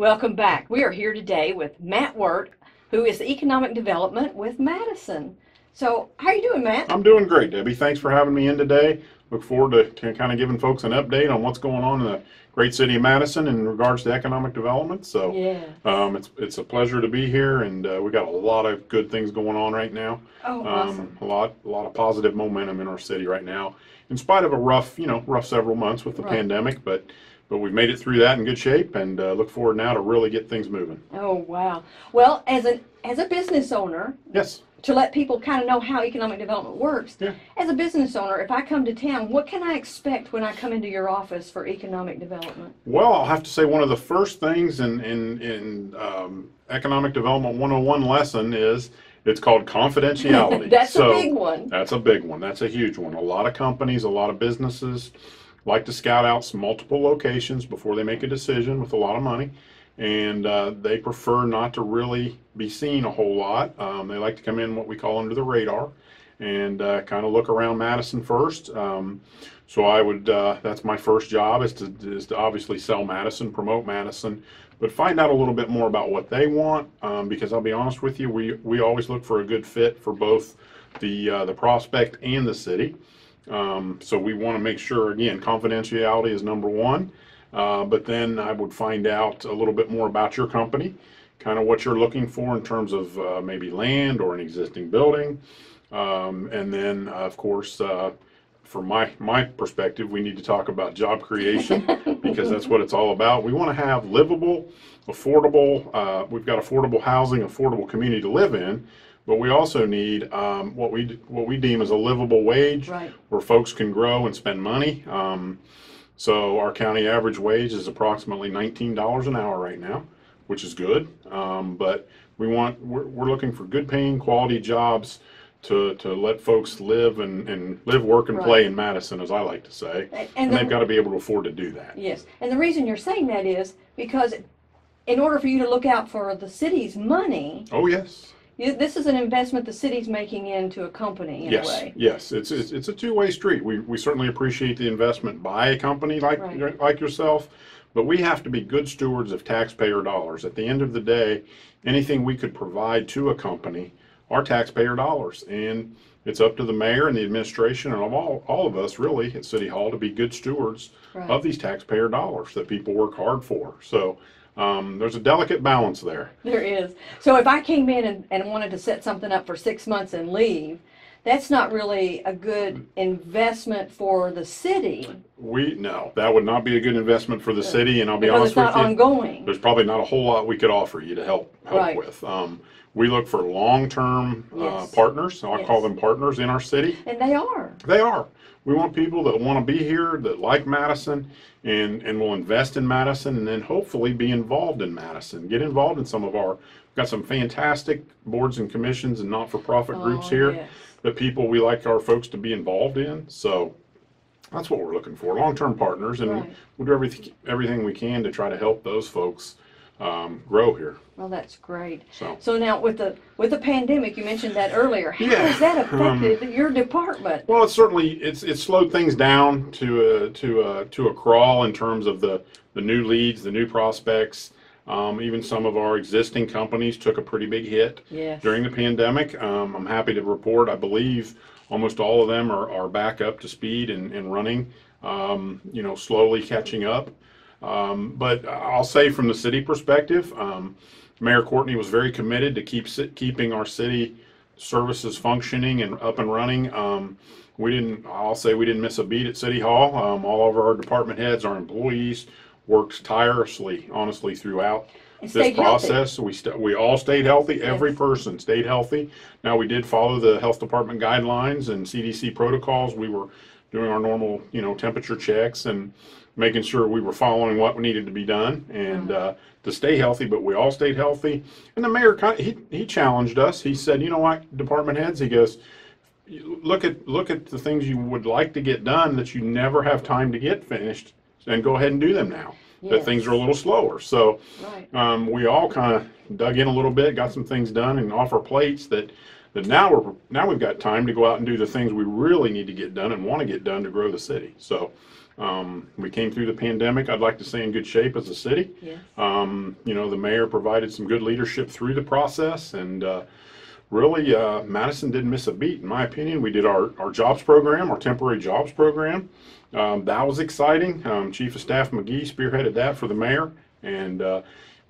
Welcome back. We are here today with Matt Wirth, who is Economic Development with Madison. So, how are you doing, Matt? I'm doing great, Debbie. Thanks for having me in today. Look forward to, to kind of giving folks an update on what's going on in the great city of Madison in regards to economic development. So, Yeah. um, it's it's a pleasure to be here, and uh, we got a lot of good things going on right now. Oh, Um, awesome. a lot a lot of positive momentum in our city right now, in spite of a rough you know rough several months with the Right. pandemic, but. But we've made it through that in good shape, and uh, look forward now to really get things moving. Oh, wow. Well, as an as a business owner, Yes. to let people kind of know how economic development works. Yeah. As a business owner, if I come to town, what can I expect when I come into your office for economic development? Well, I'll have to say one of the first things in, in, in um, Economic Development 101 lesson is it's called confidentiality. That's So, a big one. That's a big one. That's a huge one. A lot of companies, a lot of businesses like to scout out some multiple locations before they make a decision with a lot of money. And uh, they prefer not to really be seen a whole lot. Um, they like to come in what we call under the radar and uh, kind of look around Madison first. Um, so I would, uh, that's my first job is to, is to obviously sell Madison, promote Madison, but find out a little bit more about what they want. Um, because I'll be honest with you, we, we always look for a good fit for both the, uh, the prospect and the city. Um, so we want to make sure, again, confidentiality is number one. Uh, but then I would find out a little bit more about your company, kind of what you're looking for in terms of uh, maybe land or an existing building. Um, and then, uh, of course, uh, from my, my perspective, we need to talk about job creation because that's what it's all about. We want to have livable, affordable, uh, we've got affordable housing, affordable community to live in, but we also need um, what we what we deem as a livable wage Right. where folks can grow and spend money. Um, so our county average wage is approximately nineteen dollars an hour right now, which is good. Um, but we want we're, we're looking for good paying quality jobs to, to let folks live and, and live, work, and play Right. in Madison, as I like to say. And, And they've the, got to be able to afford to do that. yes, and the reason you're saying that is because in order for you to look out for the city's money, Oh yes. You, this is an investment the city's making into a company in Yes, a way. yes, it's, it's, it's a two-way street. We, we certainly appreciate the investment by a company like, Right. like yourself, but we have to be good stewards of taxpayer dollars. At the end of the day, anything we could provide to a company are taxpayer dollars. And it's up to the mayor and the administration and of all, all of us really at City Hall to be good stewards Right. of these taxpayer dollars that people work hard for. So, um, there's a delicate balance there. There is. So if I came in and, and wanted to set something up for six months and leave, that's not really a good investment for the city We, no, that would not be a good investment for the city and I'll be because honest it's with not you. ongoing. there's probably not a whole lot we could offer you to help help Right. with. Um, we look for long-term uh, Yes. partners. I call Yes. them partners in our city. And they are. They are. We want people that want to be here, that like Madison, and and will invest in Madison, and then hopefully be involved in Madison. Get involved in some of our. We've got some fantastic boards and commissions and not-for-profit oh, groups Oh, here yes. that people we like our folks to be involved in. So. That's what we're looking for, long-term partners, and Right. we'll do everything, everything we can to try to help those folks um, grow here. Well, that's great. So, So now with the with the pandemic, you mentioned that earlier. How Yeah, has that um, affected your department? well, it's certainly it's it's slowed things down to a to a to a crawl in terms of the the new leads, the new prospects. Um, even some of our existing companies took a pretty big hit Yes. during the pandemic. Um, I'm happy to report, I believe almost all of them are, are back up to speed and, and running, um, you know, slowly catching up. Um, but I'll say from the city perspective, um, Mayor Courtney was very committed to keep keeping our city services functioning and up and running. Um, we didn't, I'll say we didn't miss a beat at City Hall. Um, all of our department heads, our employees worked tirelessly, honestly, throughout And this healthy. process. We st- we all stayed healthy. Every person stayed healthy. Now we did follow the health department guidelines and CDC protocols. We were doing our normal, you know, temperature checks and making sure we were following what needed to be done and uh, to stay healthy. But we all stayed healthy. And the mayor kind of, he he challenged us. He said, you know what, department heads, he goes. Look at look at the things you would like to get done that you never have time to get finished, and go ahead and do them now. That Yes. things are a little slower. So Right. um, we all kind of dug in a little bit, got some things done, and off our plates that that now we're now we've got time to go out and do the things we really need to get done and want to get done to grow the city. So Um, we came through the pandemic, I'd like to say in good shape as a city. Yes. Um, you know, the mayor provided some good leadership through the process and, uh, really, uh, Madison didn't miss a beat, in my opinion. We did our, our jobs program, our temporary jobs program. Um, that was exciting. Um, Chief of Staff McGee spearheaded that for the mayor. And, uh,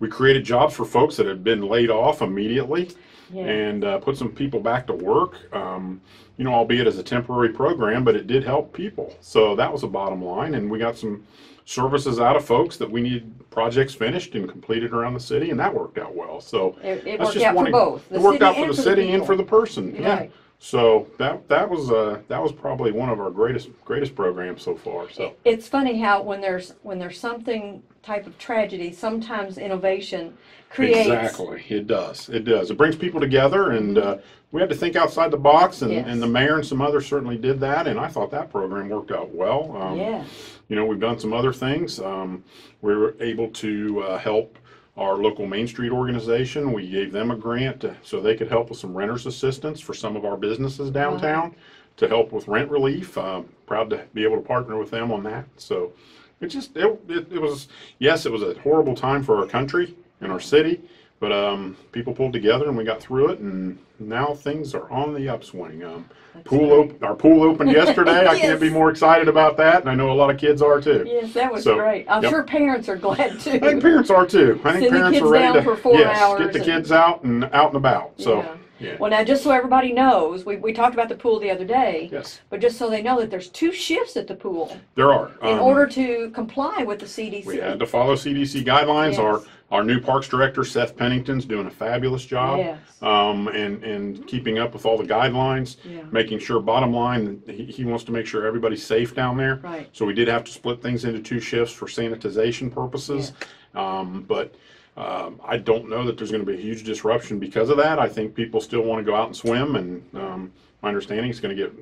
we created jobs for folks that had been laid off immediately Yeah. and uh, put some people back to work. Um, you know, albeit as a temporary program, but it did help people. So that was a bottom line, and we got some services out of folks that we needed projects finished and completed around the city, and that worked out well. So It, it worked just out one for both. It worked out for and the city and for the person. Yeah. Right. So that that was uh, that was probably one of our greatest greatest programs so far. So It's funny how when there's when there's something type of tragedy, sometimes innovation creates. Exactly, it does. It does. It brings people together, and uh, we had to think outside the box, and, Yes. and the mayor and some others certainly did that. And I thought that program worked out well. Um, Yeah. You know, we've done some other things. Um, we were able to uh, help our local Main Street organization. We gave them a grant to, so they could help with some renters assistance for some of our businesses downtown to help with rent relief. Um, proud to be able to partner with them on that. So it just it, it, it was yes, it was a horrible time for our country and our city, but um, people pulled together and we got through it, and now things are on the upswing. Um, pool op- our pool opened yesterday. I can't be more excited about that, and I know a lot of kids are too. Yes, that was So, great. I'm yep. sure parents are glad too. I think parents are too. I think Send the parents kids are ready down to for four yes, hours get the kids out and out and about. So Yeah. Yeah. Well, now, just so everybody knows, we, we talked about the pool the other day, yes, but just so they know that there's two shifts at the pool there are. in Um, order to comply with the CDC. we had to follow CDC guidelines. Our Yes. our new parks director Seth Pennington's doing a fabulous job. Yes. Um, and and keeping up with all the guidelines, Yeah. making sure. Bottom line, he, he wants to make sure everybody's safe down there. Right. So we did have to split things into two shifts for sanitization purposes. Um, but um, I don't know that there's going to be a huge disruption because of that. I think people still want to go out and swim, and um, my understanding is going to get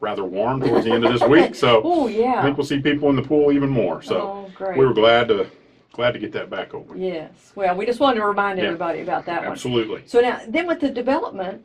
rather warm towards the end of this week. So Oh, I think we'll see people in the pool even more. So Oh, we were glad to glad to get that back open. Yes. Well, we just wanted to remind Yeah. everybody about that one. Absolutely. So now, then with the development,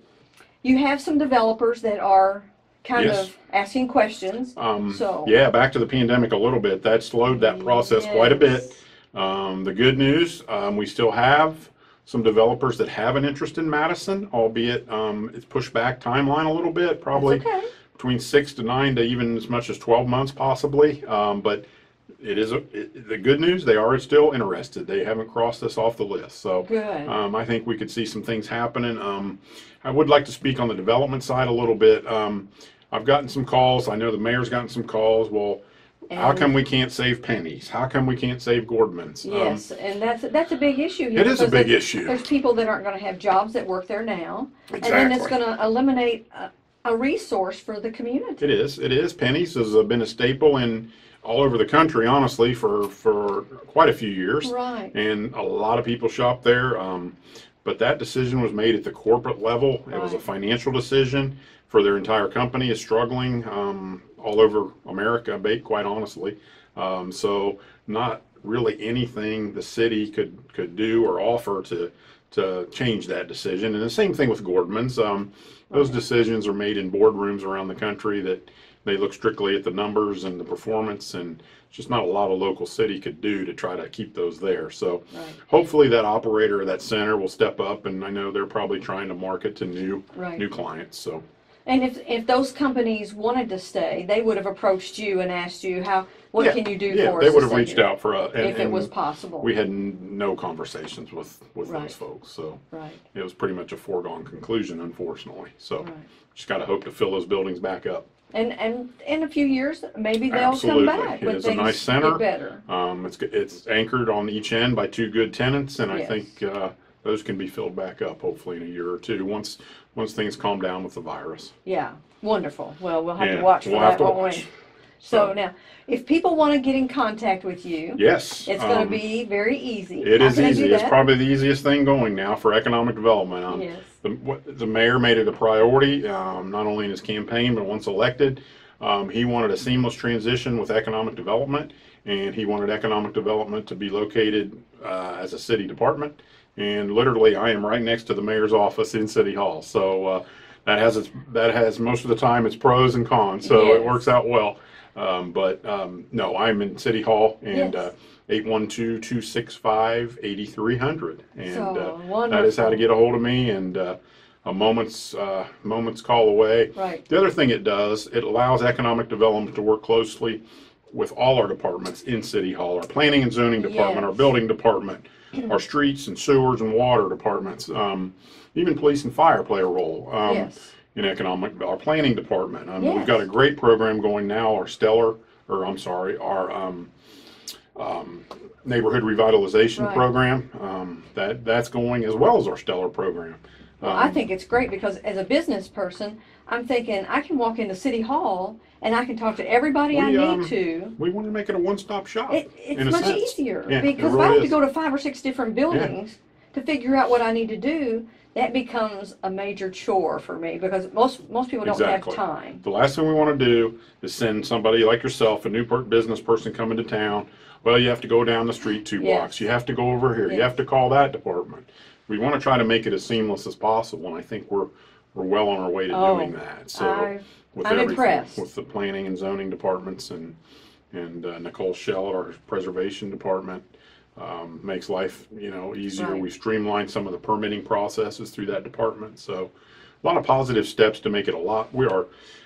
you have some developers that are kind Yes. of asking questions. Um, So- yeah, back to the pandemic a little bit. That slowed that process quite a bit. Um, the good news, um, we still have some developers that have an interest in Madison, albeit um, it's pushed back timeline a little bit, probably That's okay. between six to nine to even as much as 12 months possibly. Um, but it is a, it, the good news, they are still interested. They haven't crossed us off the list. So Good. um, I think we could see some things happening. Um, I would like to speak on the development side a little bit. Um, I've gotten some calls. I know the mayor's gotten some calls. Well, how And- come we can't save Penney's? How come we can't save Gordman's? Um, Yes, and that's, that's a big issue here. It is a because big there's- issue. There's people that aren't gonna have jobs that work there now. And then it's Exactly. gonna eliminate a, a resource for the community. It is. It is. Penney's has uh, been a staple in all over the country, honestly, for for quite a few years. Right. And a lot of people shop there. Um, but that decision was made at the corporate level. It was a Right. financial decision for their entire company is struggling um, all over America, quite honestly. Um, so not really anything the city could could do or offer to to change that decision. And the same thing with Gordman's. Um, those decisions are made in boardrooms around the country that they look strictly at the numbers and the performance and just not a lot of local city could do to try to keep those there. So Right. hopefully that operator of that center will step up and I know they're probably trying to market to new Right. new clients. So And if, if those companies wanted to stay, they would have approached you and asked you how, what Yeah, can you do yeah, for us? they to would have stay reached here?" out for us. and- If it was and possible. We had n- no conversations with, with Right. those folks. So Right, it was pretty much a foregone conclusion, unfortunately. So right. just got to hope to fill those buildings back up. And, and in a few years, maybe they'll Absolutely. come back It when is a nice things center. get better. Um, it's, it's anchored on each end by two good tenants, and I Yes. think, uh, those can be filled back up hopefully in a year or two, once, once things calm down with the virus. Yeah, wonderful. Well, we'll have Yeah, to watch for we'll have that, to won't watch. So So- now, if people want to get in contact with you, Yes. it's going um, to be very easy. It How is can they do easy. It's that? probably the easiest thing going now for economic development. Um, Yes. the, what, the mayor made it a priority, um, not only in his campaign, but once elected. Um, he wanted a seamless transition with economic development, and he wanted economic development to be located uh, as a city department. And literally, I am right next to the mayor's office in City Hall. So uh, that has its, that has most of the time its pros and cons. So it works out well. Um, but um, no, I'm in City Hall and Yes. uh, 812 265 8300. And So, uh, that is how to get a hold of me and uh, a moment's, uh, moment's call away. Right. The other thing it does, it allows economic development to work closely with all our departments in City Hall, our planning and zoning department, our building department, our streets and sewers and water departments, um, even police and fire play a role. Um, Yes. in economic, our planning department. Um, Yes. We've got a great program going now, our stellar, or I'm sorry, our um, um, neighborhood revitalization Right. program. Um, that that's going as well as our stellar program. Well, I Um, think it's great because as a business person, I'm thinking I can walk into City Hall and I can talk to everybody I We, need um, to. we want to make it a one-stop shop. It, in it's a much sense. easier Yeah, it because if really I have to is. go to five or six different buildings to figure out what I need to do, that becomes a major chore for me because most most people don't Exactly. have time. The last thing we want to do is send somebody like yourself, a new per- business person coming to town. Well, you have to go down the street two Yes. blocks. You have to go over here. You have to call that department. We want to try to make it as seamless as possible, and I think we're we're well on our way to Oh, doing that. So I- with I'm everything, impressed. with the planning and zoning departments and and uh, Nicole Shell, at our preservation department, um, makes life you know easier. Right. We streamlined some of the permitting processes through that department. So a lot of positive steps to make it a lot. We are,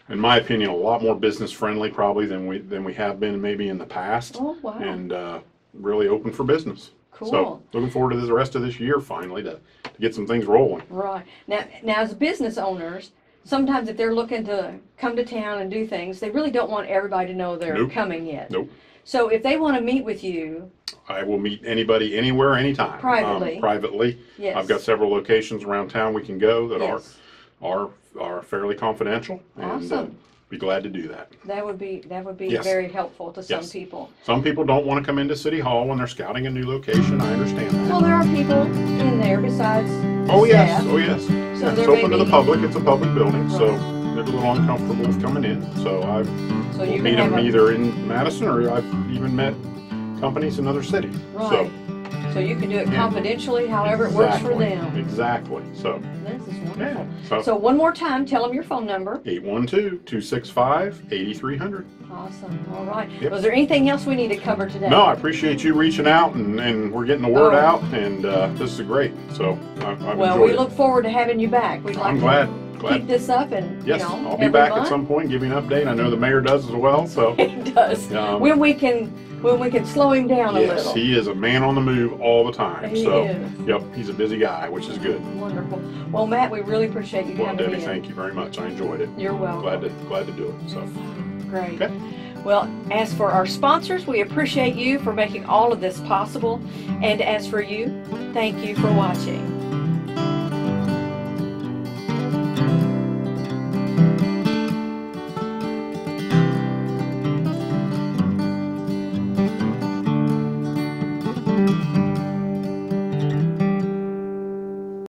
in my opinion, a lot more business friendly probably than we than we have been maybe in the past, Oh wow, and uh, really open for business. cool. So looking forward to the rest of this year finally to, to get some things rolling. Right. Now, now as business owners, sometimes if they're looking to come to town and do things, they really don't want everybody to know they're Nope. coming yet. Nope. So if they want to meet with you, I will meet anybody anywhere, anytime. Um, Privately. privately. yes. I've got several locations around town we can go that yes. are are are fairly confidential, and uh, Awesome. Be glad to do that. That would be that would be Yes. very helpful to some Yes. people. Some people don't want to come into City Hall when they're scouting a new location. I understand that. Well, there are people in there besides. the Oh, yes, staff. oh, yes. So there It's may open to the be- public, it's a public building, so they're a little uncomfortable with coming in. So I've So you meet can have them a, either in Madison or I've even met companies in other cities. right. So So you can do it confidentially, however it works for Exactly, them. Exactly, so, This is yeah, wonderful. so So one more time, tell them your phone number. 812-265-8300. Awesome. All right. Yep. Was there anything else we need to cover today? No, I appreciate you reaching out and, and we're getting the word Oh. out and, uh, this is great, so I- I've Well, we look forward to having you back. We'd like I'm to glad, keep glad. this up and, Yes, you know, I'll be every back at month. some point, give you an update. I know the mayor does as well, so. It does. um, When we can, when we can slow him down a Yes, little. he is a man on the move all the time. He so, is. yep, he's a busy guy, which is good. Wonderful. Well, Matt, we really appreciate you Well, coming Debbie, in. thank you very much. I enjoyed it. You're welcome. Glad to glad to do it. So, Great. Okay. Well, as for our sponsors, we appreciate you for making all of this possible. And as for you, thank you for watching.